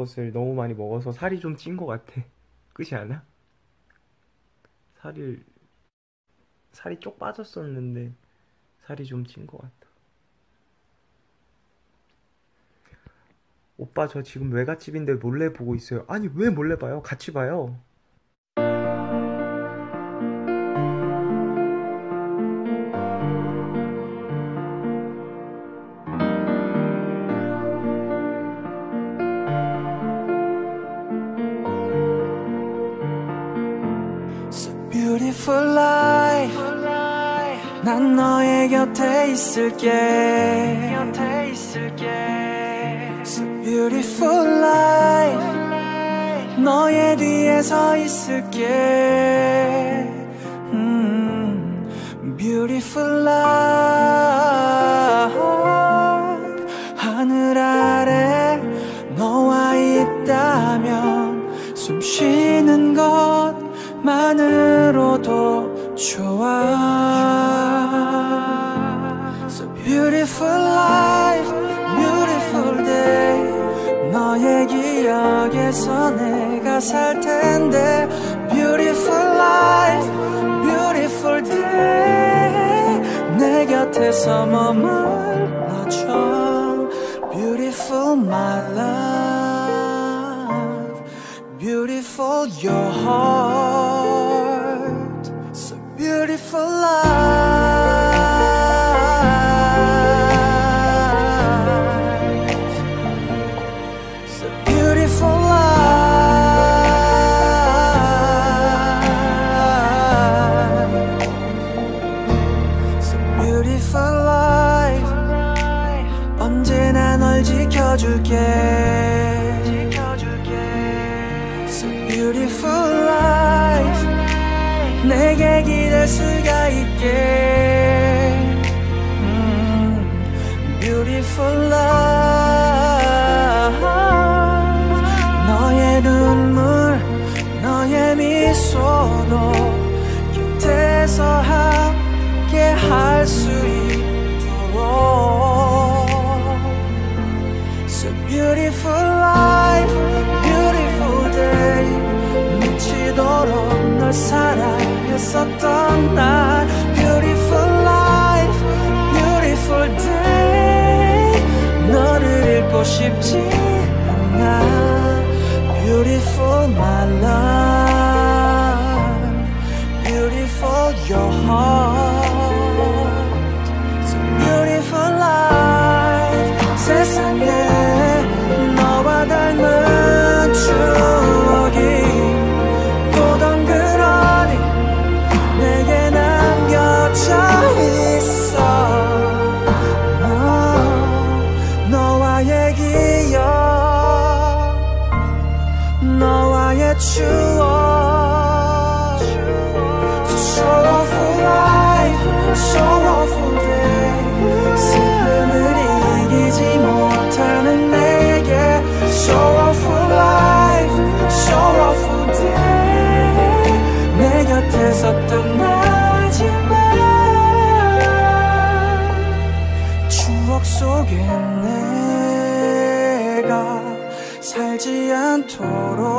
것을 너무 많이 먹어서 살이 좀 찐 것 같아. 끝이 않아? 살이 살이 쪽 빠졌었는데 살이 좀 찐 것 같아. 오빠 저 지금 외갓집인데 몰래 보고 있어요. 아니 왜 몰래 봐요? 같이 봐요. So beautiful life 난 너의 곁에 있을게 So beautiful life 너의 뒤에 서 있을게. 음, Beautiful life 하늘 아래 너와 있다면 숨 쉬는 것만으로도 좋아 기억에서 내가 살 텐데 Beautiful life, beautiful day 내 곁에서 머물러줘 Beautiful my love Beautiful your heart So beautiful 지켜줄게 So beautiful life 내게 기댈 수가 있게 음, Beautiful life 널 사랑했었던 날 Beautiful life, beautiful day 너를 잃고 싶지 않아 Beautiful my love Beautiful your heart 살지 않도록